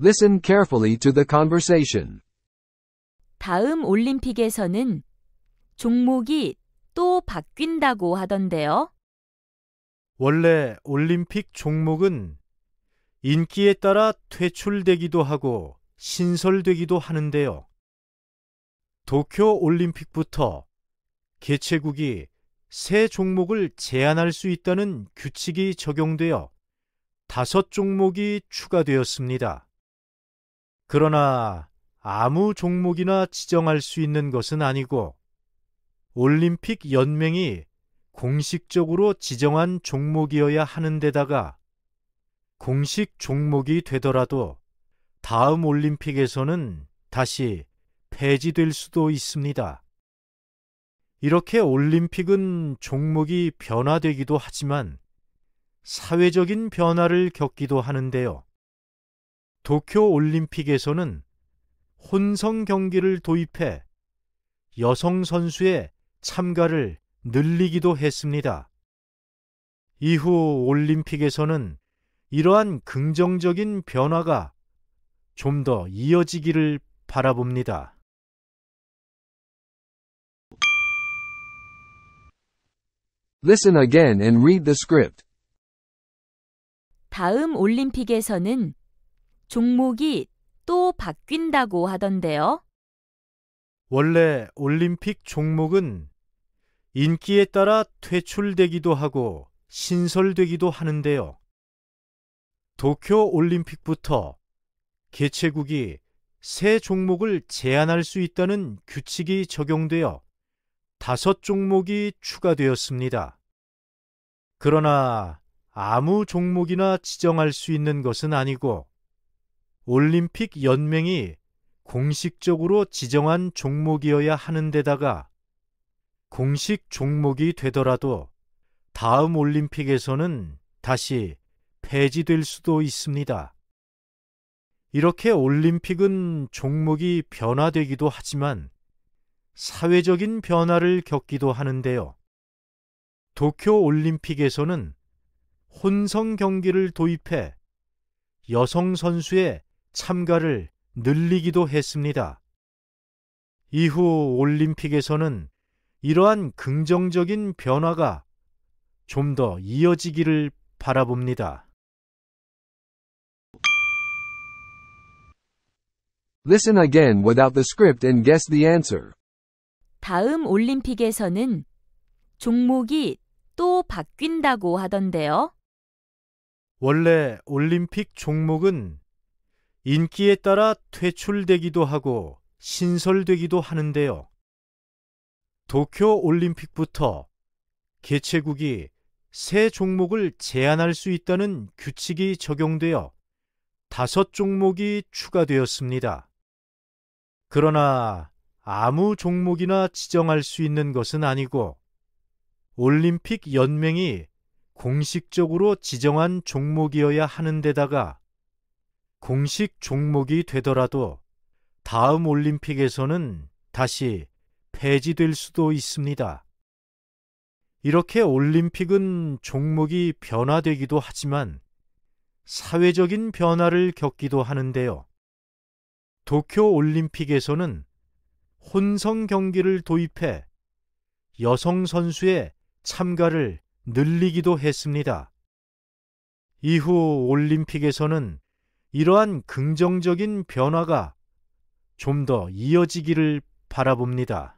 Listen carefully to the conversation. 다음 올림픽에서는 종목이 또 바뀐다고 하던데요. 원래 올림픽 종목은 인기에 따라 퇴출되기도 하고 신설되기도 하는데요. 도쿄 올림픽부터 개최국이 새 종목을 제한할 수 있다는 규칙이 적용되어 다섯 종목이 추가되었습니다. 그러나 아무 종목이나 지정할 수 있는 것은 아니고 올림픽 연맹이 공식적으로 지정한 종목이어야 하는 데다가 공식 종목이 되더라도 다음 올림픽에서는 다시 폐지될 수도 있습니다. 이렇게 올림픽은 종목이 변화되기도 하지만 사회적인 변화를 겪기도 하는데요. 도쿄 올림픽에서는 혼성 경기를 도입해 여성 선수의 참가를 늘리기도 했습니다. 이후 올림픽에서는 이러한 긍정적인 변화가 좀 더 이어지기를 바라봅니다. Listen again and read the script. 다음 올림픽에서는 종목이 또 바뀐다고 하던데요. 원래 올림픽 종목은 인기에 따라 퇴출되기도 하고 신설되기도 하는데요. 도쿄 올림픽부터 개최국이 새 종목을 제한할 수 있다는 규칙이 적용되어 다섯 종목이 추가되었습니다. 그러나 아무 종목이나 지정할 수 있는 것은 아니고 올림픽 연맹이 공식적으로 지정한 종목이어야 하는 데다가 공식 종목이 되더라도 다음 올림픽에서는 다시 폐지될 수도 있습니다. 이렇게 올림픽은 종목이 변화되기도 하지만 사회적인 변화를 겪기도 하는데요. 도쿄 올림픽에서는 혼성 경기를 도입해 여성 선수의 참가를 늘리기도 했습니다. 이후 올림픽에서는 이러한 긍정적인 변화가 좀 더 이어지기를 바라봅니다. Listen again without the script and guess the answer. 다음 올림픽에서는 종목이 또 바뀐다고 하던데요. 원래 올림픽 종목은 인기에 따라 퇴출되기도 하고 신설되기도 하는데요. 도쿄 올림픽부터 개최국이 새 종목을 제한할 수 있다는 규칙이 적용되어 다섯 종목이 추가되었습니다. 그러나 아무 종목이나 지정할 수 있는 것은 아니고 올림픽 연맹이 공식적으로 지정한 종목이어야 하는 데다가 공식 종목이 되더라도 다음 올림픽에서는 다시 폐지될 수도 있습니다. 이렇게 올림픽은 종목이 변화되기도 하지만 사회적인 변화를 겪기도 하는데요. 도쿄 올림픽에서는 혼성 경기를 도입해 여성 선수의 참가를 늘리기도 했습니다. 이후 올림픽에서는 이러한 긍정적인 변화가 좀 더 이어지기를 바라봅니다.